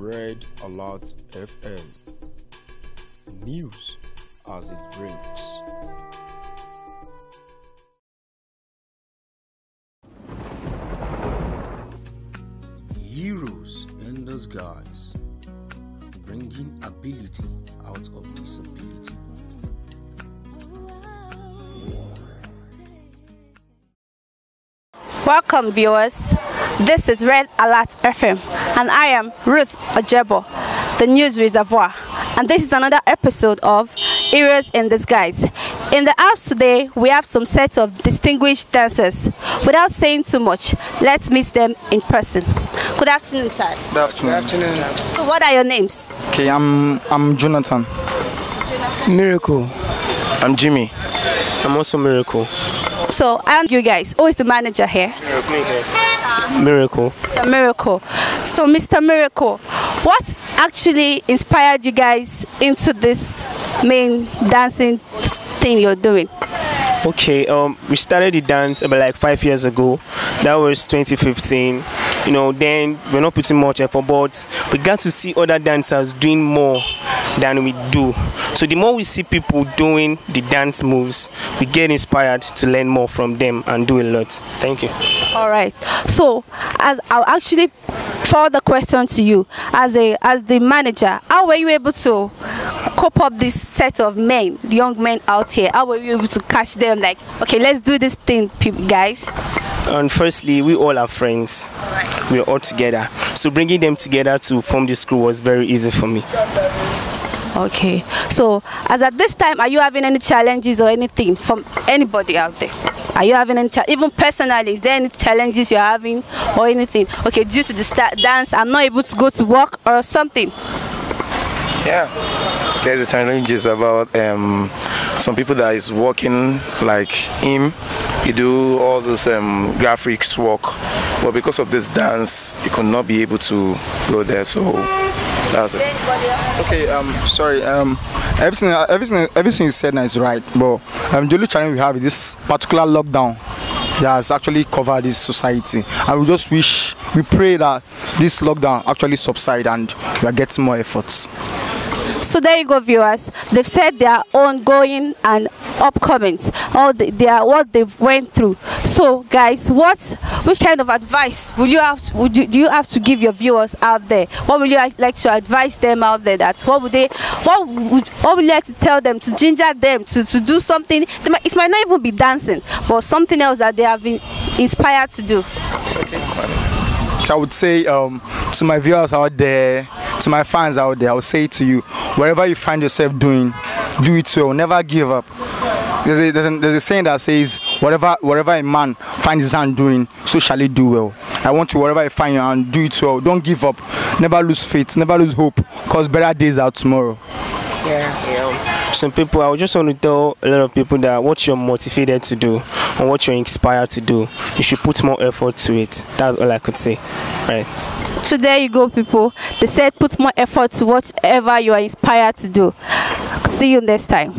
Red Alert FM. News as it breaks. Heroes in disguise, bringing ability out of disability. Welcome, viewers. This is Red Alert FM, and I am Ruth Ojebo, the news reservoir. And this is another episode of Heroes in Disguise. In the house today, we have some set of distinguished dancers. Without saying too much, let's meet them in person. Good afternoon, sirs. Good afternoon. So, what are your names? Okay, I'm I'm Jonathan. Miracle. I'm Jimmy. I'm also Miracle. So, and you guys, who is the manager here? It's me here. Miracle. Mr. Miracle. So, Mr. Miracle, what actually inspired you guys into this main dancing thing you're doing? Okay, um, we started the dance about like five years ago. That was 2015. You know, then we're not putting much effort, but we got to see other dancers doing more than we do. So the more we see people doing the dance moves, we get inspired to learn more from them and do a lot. Thank you. All right. So, as I'll actually the question to you, as a as the manager, how were you able to cope up this set of men, young men out here? How were you able to catch them? Like, okay, let's do this thing, guys. And firstly, we all are friends. We're all together. So bringing them together to form this crew was very easy for me. Okay. So, as at this time, are you having any challenges or anything from anybody out there? Are you having any, cha- even personally, is there any challenges you're having or anything? Okay, due to the dance, I'm not able to go to work or something. Yeah, there's the challenges about um, some people that is working like him. He do all those um, graphics work, but because of this dance, he could not be able to go there. So that's it. Okay, um, sorry, um, everything, everything, everything you said now is right, but um, the only challenge we have is this particular lockdown. that has actually covered this society, and we just wish, we pray that this lockdown actually subside and we are getting more efforts. So there you go, viewers. They've said their ongoing and upcomings, all the, their what they've went through. So, guys, what, which kind of advice would you have? Would you do you have to give your viewers out there? What would you like- to advise them out there? That what would they? What would what would you like to tell them to ginger them to to do something? It might not even be dancing, but something else that they have been inspired to do. I would say um, to my viewers out there, to my fans out there, I'll say to you, wherever you find yourself doing, do it well. Never give up. There's a, there's a, there's a saying that says, whatever whatever a man finds his hand doing, so shall he do well. I want you, wherever you find your hand, do it well. Don't give up. Never lose faith. Never lose hope. Because better days are tomorrow. Yeah. Some people, I just want to tell a lot of people that what you're motivated to do and what you're inspired to do, you should put more effort to it. That's all I could say. Right. So there you go, people. They said put more effort to whatever you are inspired to do. See you next time.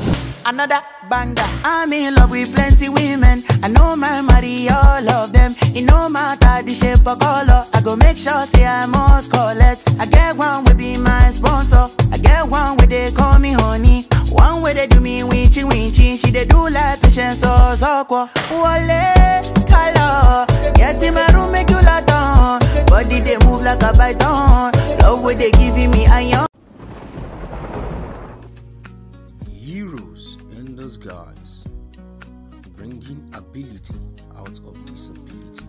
another banger. I'm in love with plenty women. I know my marry all of them. It no matter the shape or color. I go make sure say I must collect. I get one will be my sponsor. I get one where they call me honey. One way they do me winchy winchy. She they do like patience or so Wale color. Get in my room make you lot on. Body they move like a python. Love where they giving me iron. Heroes in disguise, bringing ability out of disability.